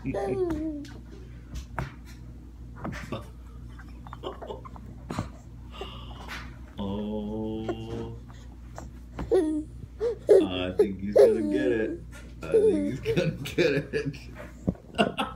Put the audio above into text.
oh. I think he's gonna get it. I think he's gonna get it.